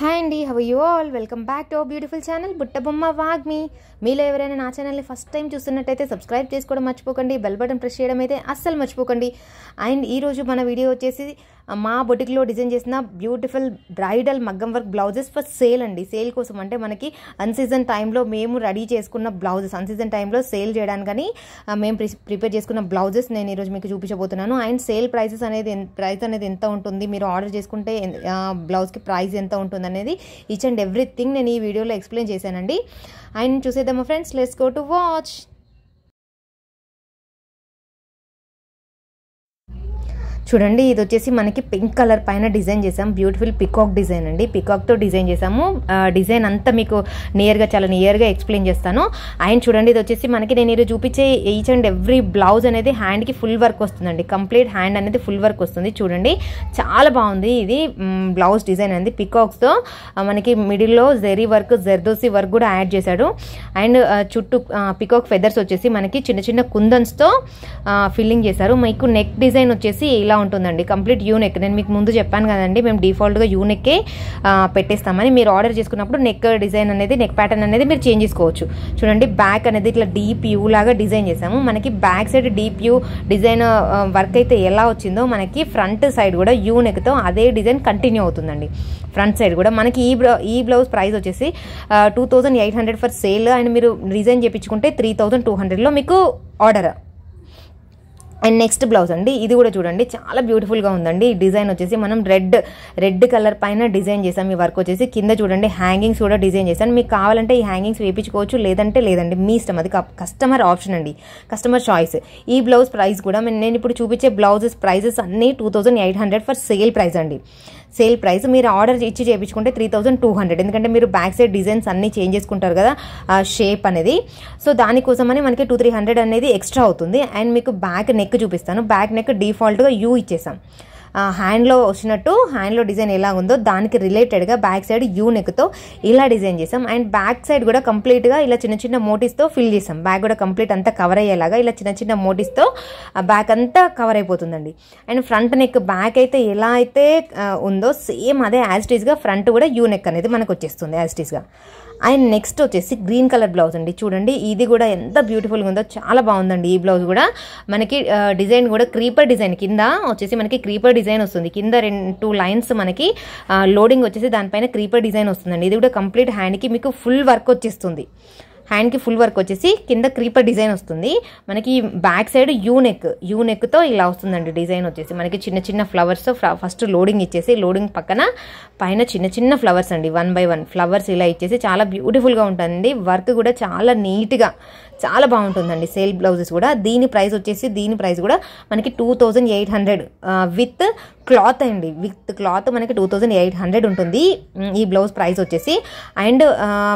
Hi అండి how you all welcome back to our beautiful channel Buttabomma Vagmi మీలో ఎవరైనా నా ఛానల్ని ఫస్ట్ టైం చూస్తున్నట్టయితే సబ్స్క్రైబ్ చేసుకోవడం మర్చిపోకండి బెల్ బటన్ ప్రెస్ చేయడం అయితే అస్సలు మర్చిపోకండి. అండ్ ఈరోజు మన వీడియో వచ్చేసి మా బొటిక్లో డిజైన్ చేసిన బ్యూటిఫుల్ బ్రైడల్ మగ్గం వర్క్ బ్లౌజెస్ ఫర్ సేల్ అండి. సేల్ కోసం అంటే మనకి అన్సీజన్ టైంలో మేము రెడీ చేసుకున్న బ్లౌజెస్ అన్సీజన్ టైంలో సేల్ చేయడానికని మేము ప్రిపేర్ చేసుకున్న బ్లౌజెస్ నేను ఈరోజు మీకు చూపించబోతున్నాను. అండ్ సేల్ ప్రైసెస్ అనేది ప్రైస్ అనేది ఎంత ఉంటుంది? మీరు ఆర్డర్ చేసుకుంటే బ్లౌజ్కి ప్రైస్ ఎంత ఉంటుంది అనేది ఈచ్ అండ్ ఎవ్రీథింగ్ నేను ఈ వీడియోలో ఎక్స్ప్లెయిన్ చేశానండి. అండ్ చూసేద్దామా friends let's go to watch చూడండి ఇది వచ్చేసి మనకి పింక్ కలర్ పైన డిజైన్ చేసాం బ్యూటిఫుల్ పికాక్ డిజైన్ అండి. పికాక్తో డిజైన్ చేసాము డిజైన్ అంతా మీకు నియర్గా చాలా నియర్గా ఎక్స్ప్లెయిన్ చేస్తాను. అండ్ చూడండి ఇది వచ్చేసి మనకి నేను ఈరోజు చూపించే ఈచ్ అండ్ ఎవ్రీ బ్లౌజ్ అనేది హ్యాండ్కి ఫుల్ వర్క్ వస్తుందండి. కంప్లీట్ హ్యాండ్ అనేది ఫుల్ వర్క్ వస్తుంది. చూడండి చాలా బాగుంది ఇది. బ్లౌజ్ డిజైన్ అనేది పికాక్స్తో మనకి మిడిల్లో జెరీ వర్క్ జెర్దోసి వర్క్ కూడా యాడ్ చేశాడు. అండ్ చుట్టూ పికాక్ ఫెదర్స్ వచ్చేసి మనకి చిన్న చిన్న కుందన్స్తో ఫిల్లింగ్ చేశారు. మీకు నెక్ డిజైన్ వచ్చేసి ఇలా ఉంటుందండి. కంప్లీట్ యూనెక్ నేను మీకు ముందు చెప్పాను కదండి మేము డిఫాల్ట్గా యూనెక్కే పెట్టేస్తామని మీరు ఆర్డర్ చేసుకున్నప్పుడు నెక్ డిజైన్ అనేది నెక్ ప్యాటర్న్ అనేది మీరు చేంజ్ చేసుకోవచ్చు. చూడండి బ్యాక్ అనేది ఇట్లా డీప్ యూ లాగా డిజైన్ చేసాము మనకి back side deep U design work అయితే ఎలా వచ్చిందో మనకి ఫ్రంట్ సైడ్ కూడా యూ నెక్తో అదే డిజైన్ కంటిన్యూ అవుతుందండి. ఫ్రంట్ సైడ్ కూడా మనకి ఈ బ్లౌ ఈ బ్లౌజ్ ప్రైస్ వచ్చేసి two thousand eight hundred for sale and మీరు డిజైన్ చేయించుకుంటే త్రీ థౌజండ్ టూ హండ్రెడ్లో మీకు ఆర్డర్ అండ్ నెక్స్ట్ బ్లౌజ్ అండి. ఇది కూడా చూడండి చాలా బ్యూటిఫుల్గా ఉందండి. ఈ డిజైన్ వచ్చేసి మనం రెడ్ రెడ్ కలర్ పైన డిజైన్ చేసాం ఈ వర్క్ వచ్చేసి కింద చూడండి హ్యాంగింగ్స్ కూడా డిజైన్ చేశాను. మీకు కావాలంటే ఈ హ్యాంగింగ్స్ వేయించుకోవచ్చు లేదంటే లేదండి. మీ ఇష్టం. అది కస్టమర్ ఆప్షన్ అండి. Customer choice. ఈ బ్లౌజ్ ప్రైస్ కూడా నేను నేను ఇప్పుడు చూపించే బ్లౌజెస్ ప్రైజెస్ అన్నీ two thousand eight hundred for sale price అండి. సేల్ ప్రైస్ మీరు ఆర్డర్ ఇచ్చి చేయించుకుంటే త్రీ థౌజండ్ టూ హండ్రెడ్. ఎందుకంటే మీరు బ్యాక్ సైడ్ డిజైన్స్ అన్నీ చేంజ్ చేసుకుంటారు కదా షేప్ అనేది. సో దానికోసమని మనకి టూ త్రీ హండ్రెడ్ అనేది ఎక్స్ట్రా అవుతుంది. అండ్ మీకు బ్యాక్ నెక్ చూపిస్తాను. బ్యాక్ నెక్ డిఫాల్ట్గా యూ ఇచ్చేసాం. హ్యాండ్లో వచ్చినట్టు హ్యాండ్లో డిజైన్ ఎలా ఉందో దానికి రిలేటెడ్గా బ్యాక్ సైడ్ యూ నెక్తో ఇలా డిజైన్ చేసాం అండ్ బ్యాక్ సైడ్ కూడా కంప్లీట్గా ఇలా చిన్న చిన్న మోటీస్తో ఫిల్ చేసాం బ్యాక్ కూడా కంప్లీట్ అంతా కవర్ అయ్యేలాగా ఇలా చిన్న చిన్న మోటీస్తో బ్యాక్ అంతా కవర్ అయిపోతుందండి. అండ్ ఫ్రంట్ నెక్ బ్యాక్ అయితే ఎలా అయితే ఉందో సేమ్ అదే యాజ్ ఫ్రంట్ కూడా యూ నెక్ అనేది మనకు వచ్చేస్తుంది యాజ్ టీస్గా అండ్ నెక్స్ట్ వచ్చేసి గ్రీన్ కలర్ బ్లౌజ్ అండి. చూడండి ఇది కూడా ఎంత బ్యూటిఫుల్గా ఉందో చాలా బాగుందండి ఈ బ్లౌజ్ కూడా. మనకి డిజైన్ కూడా క్రీపర్ డిజైన్ కింద వచ్చేసి మనకి క్రీపర్ డిజైన్ వస్తుంది. కింద రెండు టూ లైన్స్ మనకి లోడింగ్ వచ్చేసి దానిపైన క్రీపర్ డిజైన్ వస్తుందండి. ఇది కూడా కంప్లీట్ హ్యాండ్కి మీకు ఫుల్ వర్క్ వచ్చేస్తుంది. హ్యాండ్కి ఫుల్ వర్క్ వచ్చేసి కింద క్రీపర్ డిజైన్ వస్తుంది. మనకి బ్యాక్ సైడ్ యూనెక్ యూనెక్తో ఇలా వస్తుందండి డిజైన్ వచ్చేసి. మనకి చిన్న చిన్న ఫ్లవర్స్ ఫస్ట్ లోడింగ్ ఇచ్చేసి లోడింగ్ పక్కన పైన చిన్న చిన్న ఫ్లవర్స్ అండి వన్ బై వన్. ఫ్లవర్స్ ఇలా ఇచ్చేసి చాలా బ్యూటిఫుల్గా ఉంటుంది వర్క్ కూడా చాలా నీట్గా చాలా బాగుంటుందండి. సేల్ బ్లౌజెస్ కూడా. దీని ప్రైస్ వచ్చేసి దీని ప్రైస్ కూడా మనకి two thousand eight hundred with cloth అండి. విత్ క్లాత్ మనకి టూ థౌజండ్ ఎయిట్ హండ్రెడ్ ఉంటుంది. ఈ బ్లౌజ్ ప్రైస్ వచ్చేసి. అండ్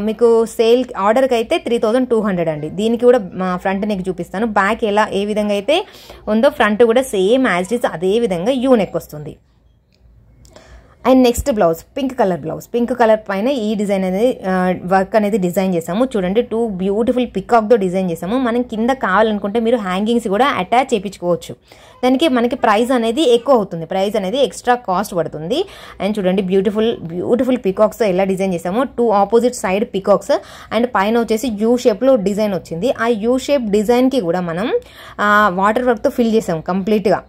మీకు సేల్ ఆర్డర్కి అయితే త్రీ థౌజండ్ టూ హండ్రెడ్ అండి. దీనికి కూడా ఫ్రంట్ నెక్ చూపిస్తాను. బ్యాక్ ఎలా ఏ విధంగా అయితే ఉందో ఫ్రంట్ కూడా సేమ్ యాజ్ ఇస్ అదే విధంగా యూ నెక్ వస్తుంది. And next blouse pink colour blouse. Pink colour పైన ఈ డిజైన్ అనేది వర్క్ అనేది డిజైన్ చేసాము చూడండి టూ బ్యూటిఫుల్ పికాక్తో డిజైన్ చేసాము మనం కింద కావాలనుకుంటే మీరు హ్యాంగింగ్స్ కూడా అటాచ్ చేయించుకోవచ్చు. దానికి మనకి ప్రైస్ అనేది ఎక్కువ అవుతుంది. ప్రైస్ అనేది ఎక్స్ట్రా కాస్ట్ పడుతుంది. అండ్ చూడండి బ్యూటిఫుల్ బ్యూటిఫుల్ పికాక్స్ ఎలా డిజైన్ చేసాము two opposite side peacocks. And పైన వచ్చేసి యూ షేప్లో డిజైన్ వచ్చింది. ఆ యూ షేప్ డిజైన్కి కూడా మనం వాటర్ వర్క్తో ఫిల్ చేసాం కంప్లీట్గా.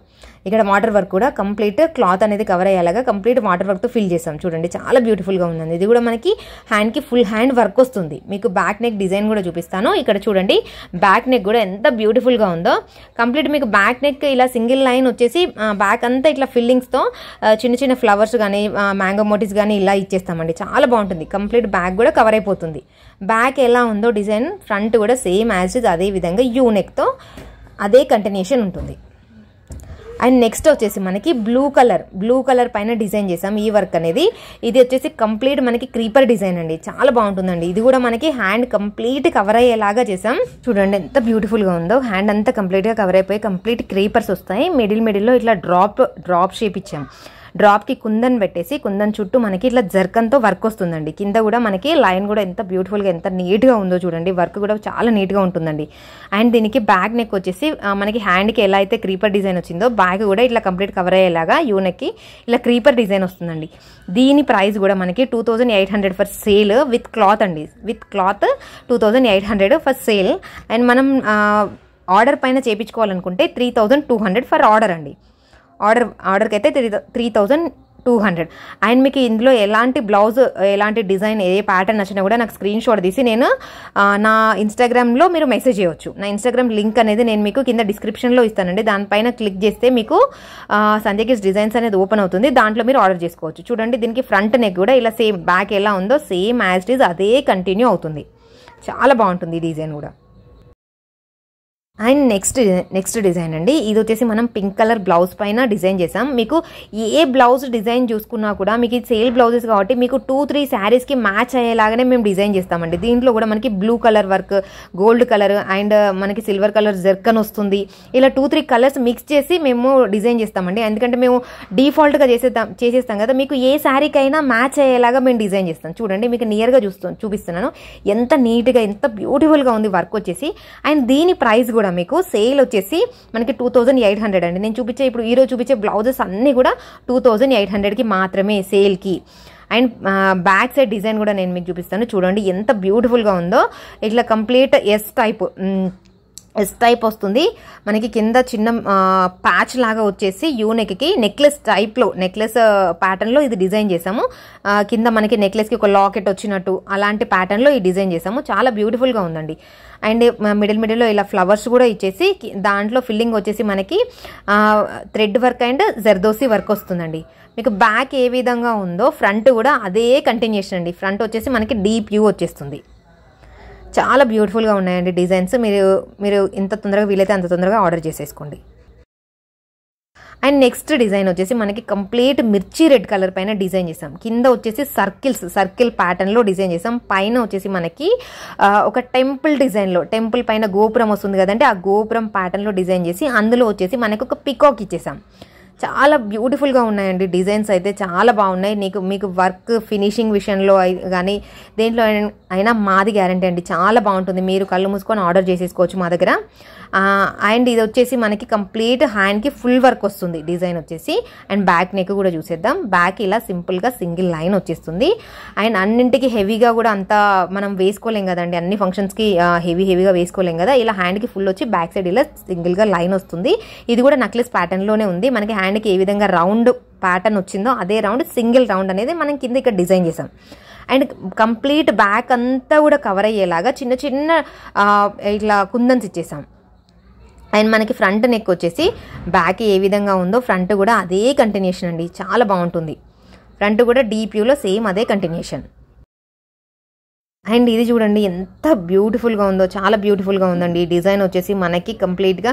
ఇక్కడ వాటర్ వర్క్ కూడా కంప్లీట్ క్లాత్ అనేది కవర్ అయ్యేలాగా కంప్లీట్ వాటర్ వర్క్తో ఫిల్ చేసాం చూడండి చాలా బ్యూటిఫుల్గా ఉందండి. ఇది కూడా మనకి హ్యాండ్కి ఫుల్ హ్యాండ్ వర్క్ వస్తుంది. మీకు బ్యాక్ నెక్ డిజైన్ కూడా చూపిస్తాను. ఇక్కడ చూడండి బ్యాక్ నెక్ కూడా ఎంత బ్యూటిఫుల్గా ఉందో. కంప్లీట్ మీకు బ్యాక్ నెక్ ఇలా సింగిల్ లైన్ వచ్చేసి బ్యాక్ అంతా ఇట్లా ఫిల్లింగ్స్తో చిన్న చిన్న ఫ్లవర్స్ కానీ మ్యాంగో మోటివ్స్ కానీ ఇలా ఇచ్చేస్తామండి. చాలా బాగుంటుంది. కంప్లీట్ బ్యాక్ కూడా కవర్ అయిపోతుంది. బ్యాక్ ఎలా ఉందో డిజైన్ ఫ్రంట్ కూడా సేమ్ యాజ్ ఇస్ అదే విధంగా యూ నెక్తో అదే కంటిన్యూషన్ ఉంటుంది. అండ్ నెక్స్ట్ వచ్చేసి మనకి బ్లూ కలర్ బ్లూ కలర్ పైన డిజైన్ చేసాం ఈ వర్క్ అనేది. ఇది వచ్చేసి కంప్లీట్ మనకి క్రీపర్ డిజైన్ అండి. చాలా బాగుంటుందండి. ఇది కూడా మనకి హ్యాండ్ కంప్లీట్ కవర్ అయ్యేలాగా చేసాం. చూడండి ఎంత బ్యూటిఫుల్గా ఉందో. హ్యాండ్ అంతా కంప్లీట్గా కవర్ అయిపోయి కంప్లీట్ క్రీపర్స్ వస్తాయి. మిడిల్ మిడిల్లో ఇట్లా డ్రాప్ డ్రాప్ షేప్ ఇచ్చాం. డ్రాప్కి కుందన్ పెట్టేసి కుందన్ చుట్టూ మనకి ఇట్లా జర్కన్తో వర్క్ వస్తుందండి. కింద కూడా మనకి లైన్ కూడా ఎంత బ్యూటిఫుల్గా ఎంత నీట్గా ఉందో చూడండి. వర్క్ కూడా చాలా నీట్గా ఉంటుందండి. అండ్ దీనికి బ్యాక్ నెక్ వచ్చేసి మనకి హ్యాండ్కి ఎలా అయితే క్రీపర్ డిజైన్ వచ్చిందో బ్యాగ్ కూడా ఇట్లా కంప్లీట్ కవర్ అయ్యేలాగా యూనెక్కి ఇలా క్రీపర్ డిజైన్ వస్తుందండి. దీని ప్రైస్ కూడా మనకి two thousand eight hundred for sale with cloth అండి. With cloth two thousand eight hundred for sale. And మనం ఆర్డర్ పైన చేయించుకోవాలనుకుంటే three thousand two hundred for order అండి. ఆర్డర్ ఆర్డర్కి అయితే three three thousand two hundred. And మీకు ఇందులో ఎలాంటి blouse ఎలాంటి డిజైన్ ఏ ప్యాటర్న్ నచ్చినా కూడా నాకు స్క్రీన్ షాట్ తీసి నేను నా ఇన్స్టాగ్రామ్లో మీరు మెసేజ్ చేయవచ్చు నా ఇన్స్టాగ్రామ్ లింక్ అనేది నేను మీకు కింద డిస్క్రిప్షన్లో ఇస్తానండి. దానిపైన క్లిక్ చేస్తే మీకు ఆ, డిజైన్స్ అనేది ఓపెన్ అవుతుంది. దాంట్లో మీరు ఆర్డర్ చేసుకోవచ్చు. చూడండి దీనికి ఫ్రంట్ నెక్ కూడా ఇలా సేమ్ బ్యాక్ ఎలా ఉందో సేమ్ యాజ్ ఇట్ ఈజ్ అదే కంటిన్యూ అవుతుంది. చాలా బాగుంటుంది ఈ డిజైన్ కూడా. అండ్ నెక్స్ట్ నెక్స్ట్ డిజైన్ అండి. ఇది వచ్చేసి మనం పింక్ కలర్ బ్లౌజ్ పైన డిజైన్ చేసాం మీకు ఏ బ్లౌజ్ డిజైన్ చూసుకున్నా కూడా మీకు ఇది సేల్ బ్లౌజెస్ కాబట్టి మీకు టూ త్రీ శారీస్కి మ్యాచ్ అయ్యేలాగానే మేము డిజైన్ చేస్తామండి. దీంట్లో కూడా మనకి blue colour work gold colour and మనకి సిల్వర్ కలర్ జర్కన్ వస్తుంది. ఇలా టూ త్రీ కలర్స్ మిక్స్ చేసి మేము డిజైన్ చేస్తామండి. ఎందుకంటే మేము డిఫాల్ట్గా చేసేద్దాం చేసేస్తాం కదా. మీకు ఏ శారీకైనా మ్యాచ్ అయ్యేలాగా మేము డిజైన్ చేస్తాం. చూడండి మీకు నియర్గా చూస్తు చూపిస్తున్నాను. ఎంత నీట్గా ఎంత బ్యూటిఫుల్గా ఉంది వర్క్ వచ్చేసి. అండ్ దీని ప్రైస్ కూడా మీకు సేల్ వచ్చేసి మనకి టూ థౌజండ్ ఎయిట్ హండ్రెడ్ అండి. నేను చూపించే ఇప్పుడు ఈరోజు చూపించే బ్లౌజెస్ అన్నీ కూడా టూ థౌజండ్ ఎయిట్ హండ్రెడ్కి మాత్రమే సేల్కి అండ్ బ్యాక్ సైడ్ డిజైన్ కూడా నేను మీకు చూపిస్తాను. చూడండి ఎంత బ్యూటిఫుల్గా ఉందో. ఇట్లా complete S type S type వస్తుంది. మనకి కింద చిన్న ప్యాచ్ లాగా వచ్చేసి యూనెక్కి నెక్లెస్ టైప్లో నెక్లెస్ ప్యాటర్న్లో ఇది డిజైన్ చేసాము కింద మనకి నెక్లెస్కి ఒక లాకెట్ వచ్చినట్టు అలాంటి ప్యాటర్న్లో ఈ డిజైన్ చేసాము చాలా బ్యూటిఫుల్గా ఉందండి. అండ్ మిడిల్ మిడిల్లో ఇలా ఫ్లవర్స్ కూడా ఇచ్చేసి దాంట్లో ఫిల్లింగ్ వచ్చేసి మనకి thread work and zardozi work వస్తుందండి. మీకు బ్యాక్ ఏ విధంగా ఉందో ఫ్రంట్ కూడా అదే కంటిన్యూషన్ అండి. ఫ్రంట్ వచ్చేసి మనకి డీప్ యూ వచ్చేస్తుంది. చాలా బ్యూటిఫుల్గా ఉన్నాయండి డిజైన్స్ మీరు మీరు ఎంత తొందరగా వీలైతే అంత తొందరగా ఆర్డర్ చేసేసుకోండి. అండ్ నెక్స్ట్ డిజైన్ వచ్చేసి మనకి కంప్లీట్ మిర్చి రెడ్ కలర్ పైన డిజైన్ చేసాం. కింద వచ్చేసి సర్కిల్స్ సర్కిల్ ప్యాటర్న్లో డిజైన్ చేసాం. పైన వచ్చేసి మనకి ఒక టెంపుల్ డిజైన్లో టెంపుల్ పైన గోపురం వస్తుంది కదంటే ఆ గోపురం ప్యాటర్న్లో డిజైన్ చేసి అందులో వచ్చేసి మనకి ఒక పికాక్ ఇచ్చేసాం. చాలా బ్యూటిఫుల్గా ఉన్నాయండి. డిజైన్స్ అయితే చాలా బాగున్నాయి. నీకు మీకు వర్క్ ఫినిషింగ్ విషయంలో కానీ దేంట్లో అయినా- అయినా మాది గ్యారంటీ అండి. చాలా బాగుంటుంది. మీరు కళ్ళు మూసుకొని ఆర్డర్ చేసేసుకోవచ్చు మా దగ్గర. అండ్ ఇది వచ్చేసి మనకి కంప్లీట్ హ్యాండ్కి ఫుల్ వర్క్ వస్తుంది. డిజైన్ వచ్చేసి అండ్ బ్యాక్ నెక్ కూడా చూసేద్దాం. బ్యాక్ ఇలా సింపుల్గా సింగిల్ లైన్ వచ్చేస్తుంది. అండ్ అన్నింటికి హెవీగా కూడా అంత మనం వేసుకోలేం కదండి. అన్ని ఫంక్షన్స్కి హెవీ హెవీగా వేసుకోలేం కదా. ఇలా హ్యాండ్కి ఫుల్ వచ్చి బ్యాక్ సైడ్ ఇలా సింగిల్గా లైన్ వస్తుంది. ఇది కూడా నక్లెస్ ప్యాటర్న్లోనే ఉంది. మనకి హ్యాండ్కి ఏ విధంగా రౌండ్ ప్యాటర్న్ వచ్చిందో అదే రౌండ్ సింగిల్ రౌండ్ అనేది మనం కింద ఇక్కడ డిజైన్ చేసాం అండ్ కంప్లీట్ బ్యాక్ అంతా కూడా కవర్ అయ్యేలాగా చిన్న చిన్న ఇట్లా కుందన్స్ ఇచ్చేసాం. అండ్ మనకి ఫ్రంట్ నెక్ వచ్చేసి బ్యాక్ ఏ విధంగా ఉందో ఫ్రంట్ కూడా అదే కంటిన్యూషన్ అండి. చాలా బాగుంటుంది. ఫ్రంట్ కూడా డీప్యూలో సేమ్ అదే కంటిన్యూషన్ అండ్ ఇది చూడండి ఎంత బ్యూటిఫుల్గా ఉందో చాలా బ్యూటిఫుల్గా ఉందండి. ఈ డిజైన్ వచ్చేసి మనకి కంప్లీట్గా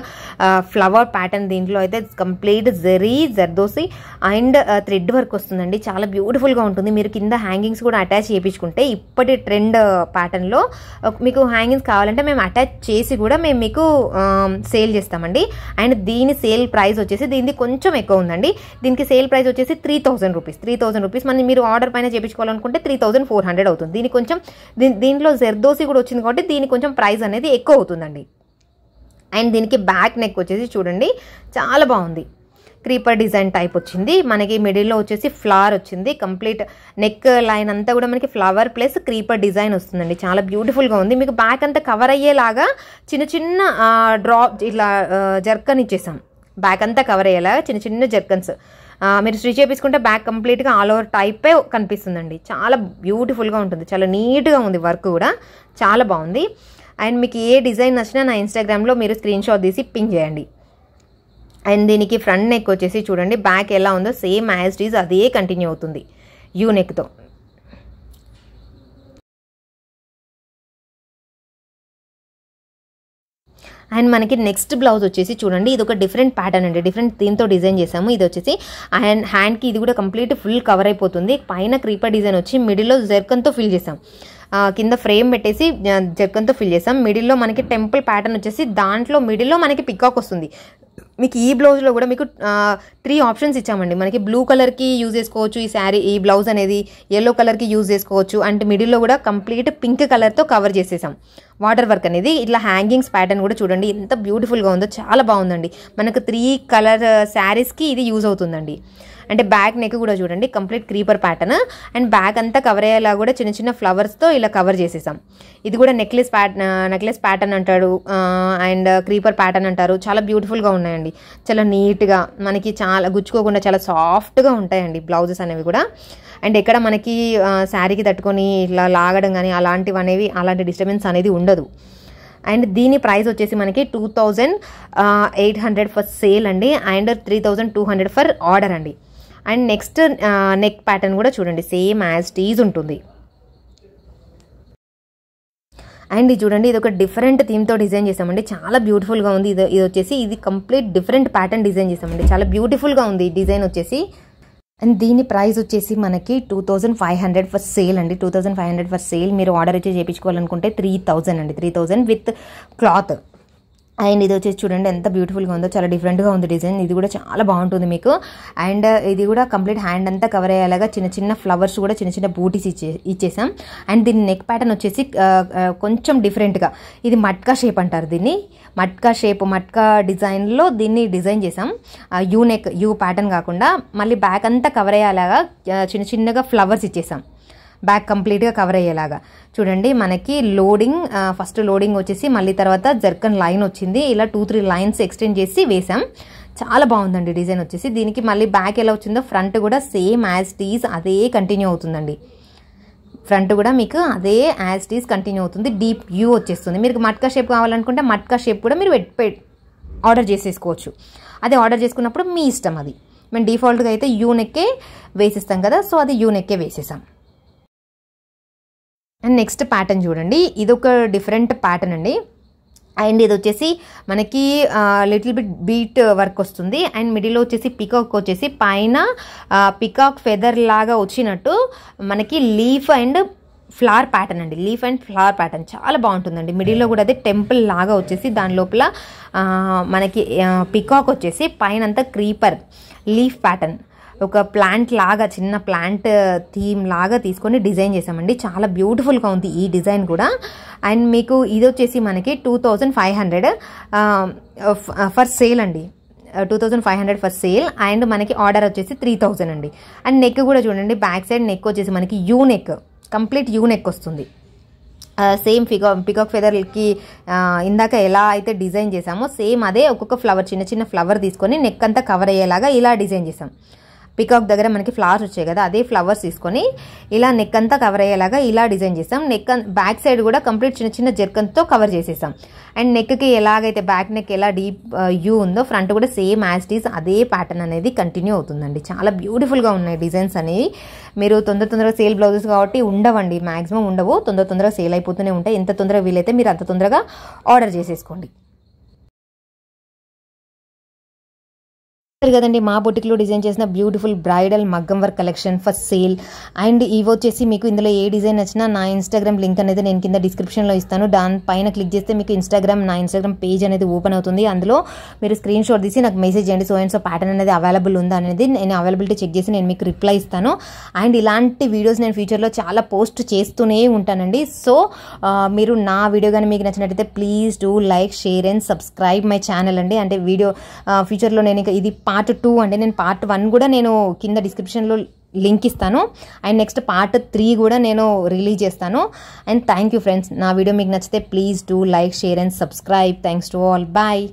ఫ్లవర్ ప్యాటర్న్ దీంట్లో అయితే complete zari zardozi and thread work వస్తుందండి. చాలా బ్యూటిఫుల్గా ఉంటుంది. మీరు కింద హ్యాంగింగ్స్ కూడా అటాచ్ చేయించుకుంటే ఇప్పటి ట్రెండ్ ప్యాటర్న్లో మీకు హ్యాంగింగ్స్ కావాలంటే మేము అటాచ్ చేసి కూడా మేము మీకు సేల్ చేస్తామండి. అండ్ దీని సేల్ ప్రైస్ వచ్చేసి దీనికి కొంచెం ఎక్కువ ఉందండి. దీనికి సేల్ ప్రైస్ వచ్చేసి three thousand rupees three thousand rupees మనం మీరు ఆర్డర్ పైన చేయించుకోవాలనుకుంటే త్రీ థౌసండ్ ఫోర్ హండ్రెడ్ అవుతుంది. దీనికి కొంచెం దీంట్లో జెర్దోసి కూడా వచ్చింది కాబట్టి దీనికి కొంచెం ప్రైస్ అనేది ఎక్కువ అవుతుందండి. అండ్ దీనికి బ్యాక్ నెక్ వచ్చేసి చూడండి చాలా బాగుంది. క్రీపర్ డిజైన్ టైప్ వచ్చింది. మనకి మిడిల్లో వచ్చేసి ఫ్లవర్ వచ్చింది. కంప్లీట్ నెక్ లైన్ అంతా కూడా మనకి ఫ్లవర్ ప్లస్ క్రీపర్ డిజైన్ వస్తుందండి. చాలా బ్యూటిఫుల్గా ఉంది. మీకు బ్యాక్ అంతా కవర్ అయ్యేలాగా చిన్న చిన్న డ్రాప్ ఇట్లా జర్కన్ ఇచ్చేసాం. బ్యాక్ అంతా కవర్ అయ్యేలాగా చిన్న చిన్న జర్కన్స్. మీరు స్టిచ్ చేపించుకుంటే బ్యాక్ కంప్లీట్గా ఆల్ ఓవర్ టైపే కనిపిస్తుందండి. చాలా బ్యూటిఫుల్గా ఉంటుంది. చాలా నీట్గా ఉంది వర్క్ కూడా. చాలా బాగుంది. అండ్ మీకు ఏ డిజైన్ నచ్చినా నా ఇన్స్టాగ్రామ్లో మీరు స్క్రీన్ షాట్ తీసి పిన్ చేయండి. అండ్ దీనికి ఫ్రంట్ నెక్ వచ్చేసి చూడండి. బ్యాక్ ఎలా ఉందో సేమ్ యాజ్ డీజ్ అదే కంటిన్యూ అవుతుంది. యూ నెక్తో. అండ్ మనకి నెక్స్ట్ బ్లౌజ్ వచ్చేసి చూడండి ఇది ఒక డిఫరెంట్ ప్యాటర్న్ అండి. డిఫరెంట్ దీంతో డిజైన్ చేసాము. ఇది వచ్చేసి అండ్ హ్యాండ్కి ఇది కూడా కంప్లీట్ ఫుల్ కవర్ అయిపోతుంది. పైన క్రీపర్ డిజైన్ వచ్చి మిడిల్లో జెర్కన్తో ఫిల్ చేసాం. కింద ఫ్రేమ్ పెట్టేసి జెర్కన్తో ఫిల్ చేసాం. మిడిల్లో మనకి టెంపుల్ ప్యాటర్న్ వచ్చేసి దాంట్లో మిడిల్లో మనకి పికాక్ వస్తుంది. మీకు ఈ బ్లౌజ్లో కూడా మీకు త్రీ ఆప్షన్స్ ఇచ్చామండి. మనకి బ్లూ కలర్కి యూజ్ చేసుకోవచ్చు ఈ శారీ ఈ బ్లౌజ్ అనేది ఎల్లో కలర్కి యూజ్ చేసుకోవచ్చు. అండ్ మిడిల్లో కూడా కంప్లీట్ పింక్ కలర్తో కవర్ చేసేసాం. వాటర్ వర్క్ అనేది ఇట్లా హ్యాంగింగ్స్ ప్యాటర్న్ కూడా చూడండి ఎంత బ్యూటిఫుల్గా ఉందో చాలా బాగుందండి. మనకు త్రీ కలర్ శారీస్కి ఇది యూజ్ అవుతుందండి. అంటే బ్యాక్ నెక్ కూడా చూడండి complete creeper pattern and back అంతా కవర్ అయ్యేలా కూడా చిన్న చిన్న ఫ్లవర్స్తో ఇలా కవర్ చేసేసాం. ఇది కూడా నెక్లెస్ ప్యాట్ నెక్లెస్ ప్యాటర్న్ అంటాడు అండ్ క్రీపర్ ప్యాటర్న్ అంటారు. చాలా బ్యూటిఫుల్గా ఉన్నాయండి. చాలా నీట్గా మనకి చాలా గుచ్చుకోకుండా చాలా సాఫ్ట్గా ఉంటాయండి బ్లౌజెస్ అనేవి కూడా. అండ్ ఎక్కడ మనకి శారీకి తట్టుకొని ఇట్లా లాగడం కానీ అలాంటివి అనేవి అలాంటి డిస్టర్బెన్స్ అనేది ఉండదు. అండ్ దీని ప్రైస్ వచ్చేసి మనకి two thousand eight hundred for sale అండి. And three thousand two hundred for order అండి. అండ్ నెక్స్ట్ నెక్ ప్యాటర్న్ కూడా చూడండి. సేమ్ యాజ్ టీజ్ ఉంటుంది. అండ్ ఇది చూడండి ఇది ఒక డిఫరెంట్ థీమ్తో డిజైన్ చేసామండి. చాలా బ్యూటిఫుల్గా ఉంది. ఇది ఇది వచ్చేసి ఇది కంప్లీట్ డిఫరెంట్ ప్యాటర్న్ డిజైన్ చేసామండి. చాలా బ్యూటిఫుల్గా ఉంది డిజైన్ వచ్చేసి. అండ్ దీని ప్రైస్ వచ్చేసి మనకి two thousand five hundred for sale అండి. Two thousand five hundred for sale మీరు ఆర్డర్ ఇచ్చి చేయించుకోవాలనుకుంటే త్రీ థౌజండ్ అండి. Three thousand with cloth and ఇది వచ్చేసి చూడండి ఎంత బ్యూటిఫుల్గా ఉందో చాలా డిఫరెంట్గా ఉంది డిజైన్ ఇది కూడా చాలా బాగుంటుంది మీకు. అండ్ ఇది కూడా కంప్లీట్ హ్యాండ్ అంతా కవర్ అయ్యేలాగా చిన్న చిన్న ఫ్లవర్స్ కూడా చిన్న చిన్న బూటీస్ ఇచ్చే ఇచ్చేసాం. అండ్ దీని నెక్ ప్యాటర్న్ వచ్చేసి కొంచెం డిఫరెంట్గా ఇది మట్కా షేప్ అంటారు దీన్ని. మట్కా షేప్ మట్కా డిజైన్లో దీన్ని డిజైన్ చేసాం. యూ నెక్ యూ ప్యాటర్న్ కాకుండా మళ్ళీ బ్యాక్ అంతా కవర్ అయ్యేలాగా చిన్న చిన్నగా ఫ్లవర్స్ ఇచ్చేసాం. బ్యాక్ కంప్లీట్గా కవర్ అయ్యేలాగా. చూడండి మనకి లోడింగ్ ఫస్ట్ లోడింగ్ వచ్చేసి మళ్ళీ తర్వాత జర్కన్ లైన్ వచ్చింది. ఇలా టూ త్రీ లైన్స్ ఎక్స్టెండ్ చేసి వేసాం చాలా బాగుందండి డిజైన్ వచ్చేసి. దీనికి మళ్ళీ బ్యాక్ ఎలా వచ్చిందో ఫ్రంట్ కూడా సేమ్ యాజ్ టీజ్ అదే కంటిన్యూ అవుతుందండి. ఫ్రంట్ కూడా మీకు అదే యాజ్ టీజ్ కంటిన్యూ అవుతుంది. డీప్ వ్యూ వచ్చేస్తుంది. మీరు మట్కా షేప్ కావాలనుకుంటే మట్కా షేప్ కూడా మీరు ఆర్డర్ చేసేసుకోవచ్చు. అదే ఆర్డర్ చేసుకున్నప్పుడు మీ ఇష్టం అది. మేము డిఫాల్ట్గా అయితే యూనెక్కే వేసిస్తాం కదా సో అది యూనెక్కే వేసేసాం. అండ్ నెక్స్ట్ ప్యాటర్న్ చూడండి. ఇది ఒక డిఫరెంట్ ప్యాటర్న్ అండి. అండ్ ఇది వచ్చేసి మనకి లిటిల్ బిట్ బీట్ వర్క్ వస్తుంది. అండ్ మిడిల్లో వచ్చేసి పికాక్ వచ్చేసి పైన పికాక్ ఫెదర్ లాగా వచ్చినట్టు మనకి లీఫ్ అండ్ ఫ్లవర్ ప్యాటర్న్ అండి. లీఫ్ అండ్ ఫ్లవర్ ప్యాటర్న్ చాలా బాగుంటుందండి. మిడిల్లో కూడా అదే టెంపుల్ లాగా వచ్చేసి దాని లోపల మనకి పికాక్ వచ్చేసి పైన అంతా క్రీపర్ లీఫ్ ప్యాటర్న్. ఒక ప్లాంట్ లాగా చిన్న ప్లాంట్ థీమ్ uh, లాగా తీసుకొని డిజైన్ చేసామండి చాలా బ్యూటిఫుల్గా ఉంది ఈ డిజైన్ కూడా. అండ్ మీకు ఇది వచ్చేసి మనకి two thousand five hundred for sale అండి. Two thousand five hundred for sale and మనకి ఆర్డర్ వచ్చేసి త్రీ థౌజండ్ అండి. అండ్ నెక్ కూడా చూడండి బ్యాక్ సైడ్ నెక్ వచ్చేసి మనకి U neck complete U neck వస్తుంది సేమ్ పికా పికాక్ ఫెదర్కి ఇందాక ఎలా అయితే డిజైన్ చేసామో సేమ్ అదే ఒక్కొక్క ఫ్లవర్ చిన్న చిన్న ఫ్లవర్ తీసుకొని నెక్ అంతా కవర్ అయ్యేలాగా ఇలా డిజైన్ చేసాం పికాక్ దగ్గర మనకి ఫ్లవర్స్ వచ్చాయి కదా అదే ఫ్లవర్స్ తీసుకొని ఇలా నెక్ అంతా కవర్ అయ్యేలాగా ఇలా డిజైన్ చేసాం నెక్ బ్యాక్ సైడ్ కూడా కంప్లీట్ చిన్న చిన్న జర్కన్తో కవర్ చేసేసాం అండ్ నెక్కి ఎలాగైతే బ్యాక్ నెక్ ఎలా డీప్ యూ ఉందో ఫ్రంట్ కూడా సేమ్ యాజ్ టీస్ అదే ప్యాటర్న్ అనేది కంటిన్యూ అవుతుందండి. చాలా బ్యూటిఫుల్గా ఉన్నాయి డిజైన్స్ అనేవి. మీరు తొందర తొందరగా సేల్ బ్లౌజెస్ కాబట్టి ఉండవండి. మాక్సిమం ఉండవు. తొందర తొందరగా సేల్ అయిపోతూనే ఉంటాయి. ఎంత తొందరగా వీలైతే మీరు అంత తొందరగా ఆర్డర్ చేసేసుకోండి. చూసారు కదండి మా బొటిక్లో డిజైన్ చేసిన బ్యూటిఫుల్ బ్రైడల్ మగ్గం work collection for sale. And ఇవి వచ్చేసి మీకు ఇందులో ఏ డిజైన్ నచ్చినా నా ఇన్స్టాగ్రామ్ లింక్ అనేది నేను కింద డిస్క్రిప్షన్లో ఇస్తాను. దాని పైన క్లిక్ చేస్తే మీకు ఇన్స్టాగ్రామ్ నా ఇన్స్టాగ్రామ్ పేజ్ అనేది ఓపెన్ అవుతుంది. అందులో మీరు స్క్రీన్ షాట్ తీసి నాకు మెసేజ్ చేయండి. సో అండ్ సో ప్యాటర్న్ అనేది అవైలబుల్ ఉందా అనేది నేను అవైలబిలిటీ చెక్ చేసి నేను మీకు రిప్లై ఇస్తాను. అండ్ ఇలాంటి వీడియోస్ నేను ఫ్యూచర్లో చాలా పోస్ట్ చేస్తూనే ఉంటానండి. సో మీరు నా వీడియో కానీ మీకు నచ్చినట్టయితే please do like share and subscribe my channel అండి. అంటే వీడియో ఫ్యూచర్లో నేను ఇంకా ఇది పార్ట్ టూ అంటే నేను పార్ట్ వన్ కూడా నేను కింద డిస్క్రిప్షన్లో లింక్ ఇస్తాను. అండ్ నెక్స్ట్ పార్ట్ త్రీ కూడా నేను రిలీజ్ చేస్తాను. అండ్ థ్యాంక్ యూ ఫ్రెండ్స్ నా వీడియో మీకు నచ్చితే please do like share and subscribe thanks to all bye